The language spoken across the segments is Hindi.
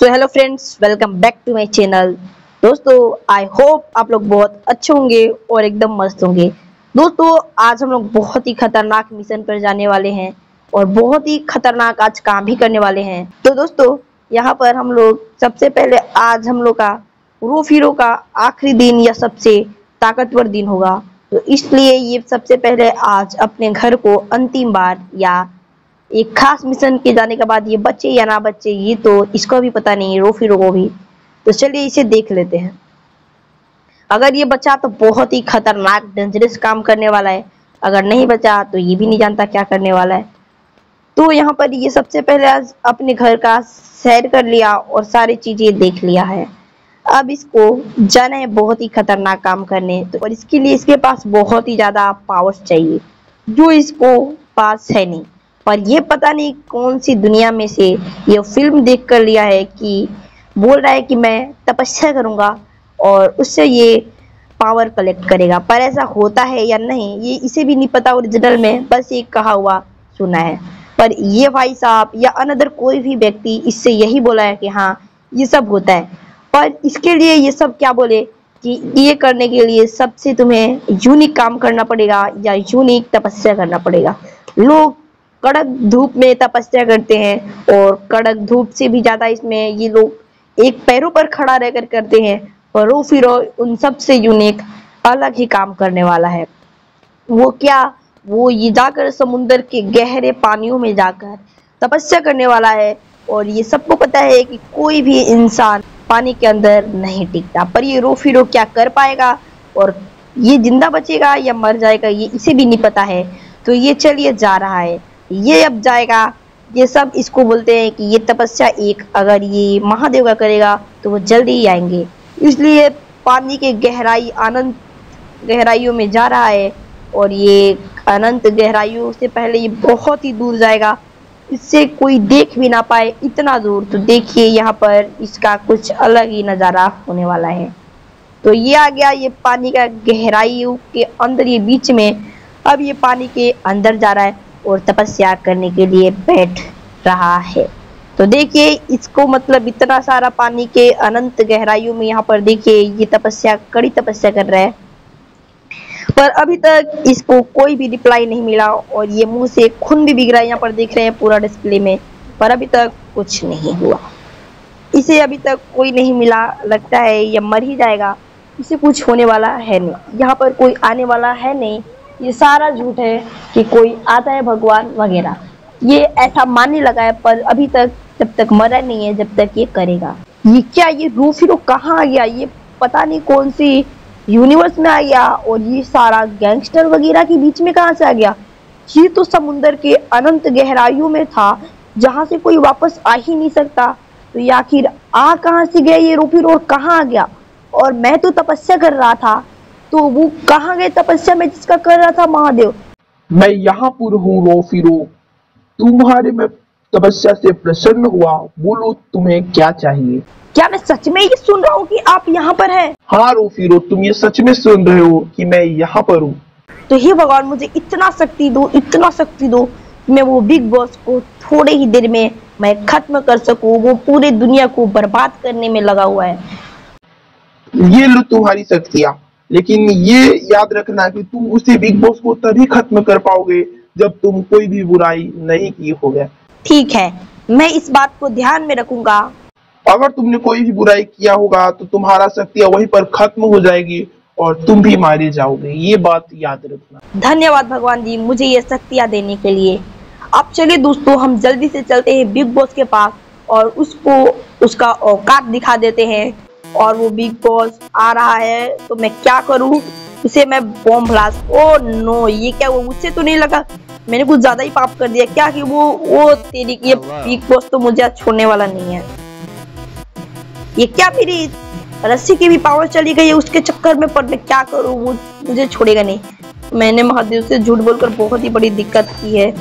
So hello friends welcome back to my channel दोस्तों आई होप आप लोग बहुत अच्छे होंगे और एकदम मस्त होंगे। दोस्तों, आज हम लोग बहुत ही खतरनाक मिशन पर जाने वाले हैं और बहुत ही खतरनाक आज काम भी करने वाले हैं। तो दोस्तों, यहाँ पर हम लोग सबसे पहले आज हम लोग का रूफीरो का आखिरी दिन या सबसे ताकतवर दिन होगा। तो इसलिए ये सबसे पहले आज अपने घर को अंतिम बार या एक खास मिशन के जाने के बाद ये बच्चे या ना बच्चे, ये तो इसको भी पता नहीं है रोफी को भी। तो चलिए इसे देख लेते हैं। अगर ये बचा तो बहुत ही खतरनाक डेंजरस काम करने वाला है। अगर नहीं बचा तो ये भी नहीं जानता क्या करने वाला है। तो यहाँ पर ये सबसे पहले आज अपने घर का सैर कर लिया और सारी चीज़ें देख लिया है। अब इसको जाना है बहुत ही खतरनाक काम करने। तो और इसके लिए इसके पास बहुत ही ज़्यादा पावर्स चाहिए। जो इसको पास है नहीं। पर ये पता नहीं कौन सी दुनिया में से ये फ़िल्म देख कर लिया है कि बोल रहा है कि मैं तपस्या करूँगा और उससे ये पावर कलेक्ट करेगा। पर ऐसा होता है या नहीं, ये इसे भी नहीं पता ओरिजिनल में, बस ये कहा हुआ सुना है। पर ये भाई साहब या अनदर कोई भी व्यक्ति इससे यही बोला है कि हाँ ये सब होता है। पर इसके लिए ये सब क्या बोले कि ये करने के लिए सबसे तुम्हें यूनिक काम करना पड़ेगा या यूनिक तपस्या करना पड़ेगा। लोग कड़क धूप में तपस्या करते हैं और कड़क धूप से भी ज़्यादा इसमें ये लोग एक पैरों पर खड़ा रहकर करते हैं। और वो फिर, उन सबसे यूनिक, अलग ही काम करने वाला है। वो क्या? वो ये जाकर समुन्द्र के गहरे पानियों में जाकर तपस्या करने वाला है और ये सबको पता है कि कोई भी इंसान पानी के अंदर नहीं टिकता। पर ये रो फिरो क्या कर पाएगा? और ये ज़िंदा बचेगा या मर जाएगा, ये इसे भी नहीं पता है। तो ये चलिए जा रहा है। ये अब जाएगा। ये सब इसको बोलते हैं कि ये तपस्या एक, अगर ये महादेव का करेगा तो वो जल्दी ही आएँगे। इसलिए पानी के गहराई, अनंत गहराइयों में जा रहा है और ये अनंत गहराइयों से पहले ये बहुत ही दूर जाएगा। इससे कोई देख भी ना पाए इतना दूर। तो देखिए, यहाँ पर इसका कुछ अलग ही नज़ारा होने वाला है। तो ये आ गया ये पानी का गहराइयों के अंदर, ये बीच में। अब ये पानी के अंदर जा रहा है। और तपस्या करने के लिए बैठ रहा है। तो देखिए, इसको मतलब इतना सारा पानी के अनंत गहराइयों में यहाँ पर देखिए, ये तपस्या, कड़ी तपस्या कर रहा है। पर अभी तक इसको कोई भी रिप्लाई नहीं मिला और ये मुँह से खून भी बिगड़ा यहाँ पर देख रहे हैं पूरा डिस्प्ले में, पर अभी तक कुछ नहीं हुआ। इसे अभी तक कोई नहीं मिला, लगता है यह मर ही जाएगा, इसे कुछ होने वाला है नहीं। यहाँ पर कोई आने वाला है नहीं ये सारा झूठ है कि कोई आता है भगवान वगैरह। ये ऐसा मानने लगा है, पर अभी तक, जब तक मरा नहीं है, जब तक ये करेगा। ये क्या ये रू फिर कहाँ आ गया? ये पता नहीं कौन सी यूनिवर्स में आ गया, और ये सारा गैंगस्टर वगैरह के बीच में कहाँ से आ गया? ये तो समुन्दर के अनंत गहराइयों में था, जहाँ से कोई वापस आ ही नहीं सकता। तो ये आखिर आ कहाँ से गया ये रूफी रोड कहाँ आ गया? और मैं तो तपस्या कर रहा था तो वो कहाँ गए तपस्या में जिसका कर रहा था महादेव? मैं यहाँ पर हूँ रो फिरो तुम्हारे में तपस्या से प्रसन्न हुआ। बोलो तुम्हें क्या चाहिए? क्या मैं सच में ये सुन रहा हूँ कि आप यहाँ पर हैं? हाँ रो फिरो तुम ये सच में सुन रहे हो कि मैं यहाँ पर हूँ। तो हे भगवान मुझे इतना शक्ति दो इतना शक्ति दो मैं वो बिग बॉस को थोड़े ही देर में मैं खत्म कर सकूँ। वो पूरे दुनिया को बर्बाद करने में लगा हुआ है। ये लो तुम्हारी शक्तियाँ। लेकिन ये याद रखना कि तुम उसे बिग बॉस को तभी खत्म कर पाओगे जब तुम कोई भी बुराई नहीं की होगा। ठीक है मैं इस बात को ध्यान में रखूँगा। अगर तुमने कोई भी बुराई किया होगा तो तुम्हारा शक्तियाँ वहीं पर खत्म हो जाएगी और तुम भी मारे जाओगे। ये बात याद रखना। धन्यवाद भगवान जी मुझे ये शक्तियाँ देने के लिए। अब चलिए दोस्तों हम जल्दी से चलते हैं बिग बॉस के पास और उसको उसका औकात दिखा देते हैं। और वो बिग बॉस आ रहा है तो मैं क्या करूँ? उसे मैं बॉम्ब ब्लास्ट ओ नो ये क्या वो मुझसे तो नहीं लगा। मैंने कुछ ज़्यादा ही पाप कर दिया। क्या कि वो वो तेरी ये बिग बॉस तो मुझे आज छोड़ने वाला नहीं है। ये क्या मेरी रस्सी की भी पावर चली गई है? उसके चक्कर में पर मैं क्या करूँ? वो मुझे छोड़ेगा नहीं। मैंने महादेव से झूठ बोलकर बहुत ही बड़ी दिक्कत की है।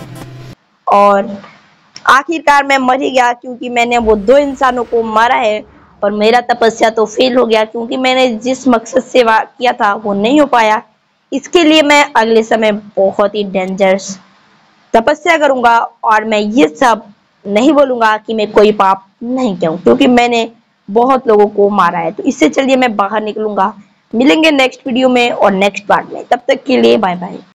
और आखिरकार मैं मर ही गया क्योंकि मैंने वो दो इंसानों को मारा है। और मेरा तपस्या तो फेल हो गया क्योंकि मैंने जिस मकसद से किया था, वो नहीं हो पाया। इसके लिए मैं अगले समय बहुत ही डेंजरस तपस्या करूँगा और मैं ये सब नहीं बोलूँगा कि मैं कोई पाप नहीं क्यों क्योंकि मैंने बहुत लोगों को मारा है। तो इससे चलिए मैं बाहर निकलूँगा। मिलेंगे नेक्स्ट वीडियो में और नेक्स्ट पार्ट में। तब तक के लिए बाय बाय